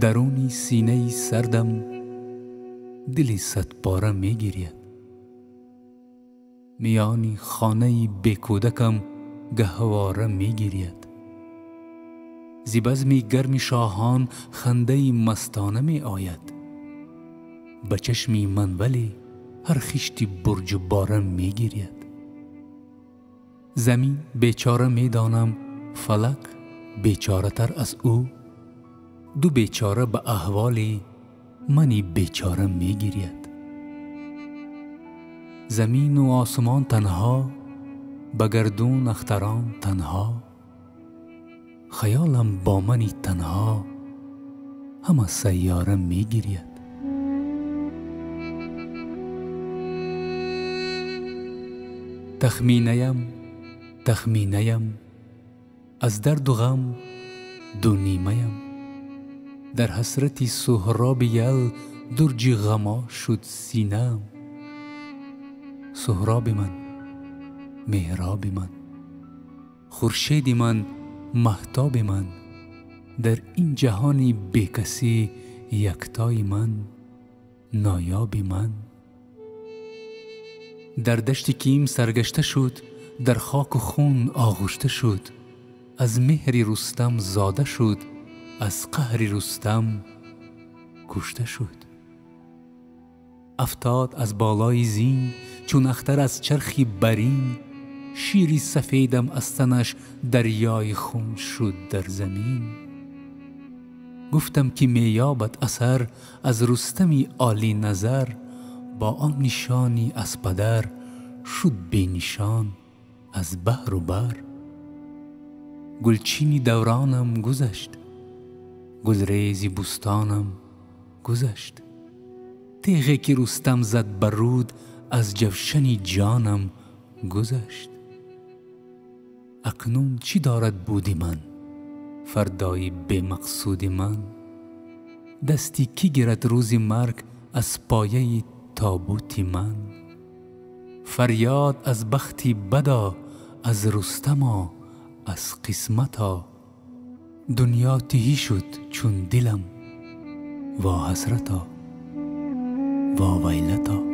درونی سینه سردم دلی صد پاره می گیرید میانی خانه بکودکم گهواره می گیرید زی بزمی گرم شاهان خنده مستانه می آید. به چشمی من ولی هر خشتی برج باره می گیرید زمین بیچاره می دانم فلک بیچاره تر از او دو بیچاره به احوالی منی بیچاره می گیرید زمین و آسمان تنها به گردون اختران تنها. خیالم با منی تنها همه سیاره می گیرید تخمینیم تخمینیم از درد و غم دو نیمهیم در حسرتی سهراب یل درج غما شد سینم. سهراب من مهراب من خورشید من محتاب من در این جهانی بیکسی یکتای من نایاب من. در دشت کیم سرگشته شد در خاک و خون آغشته شد از مهری رستم زاده شد از قهر رستم کشته شد. افتاد از بالای زین چون اختر از چرخی برین شیری سفیدم از تنش دریای خون شد در زمین. گفتم که میابد اثر از رستمی عالی نظر با آن نشانی از پدر شد بی نشان از بحر و بر. گلچینی دورانم گذشت گلریزی بستانم گذشت. تیغی که رستم زد بر رود از جوشنی جانم گذشت. اکنون چی دارد بودی من؟ فردای به مقصود من؟ دستی کی گیرد روزی مرگ از پایه تابوتی من؟ فریاد از بختی بدا از رستما از قسمتا دنیا تهی شد چون دلم وا حسرتا وا ویلتا.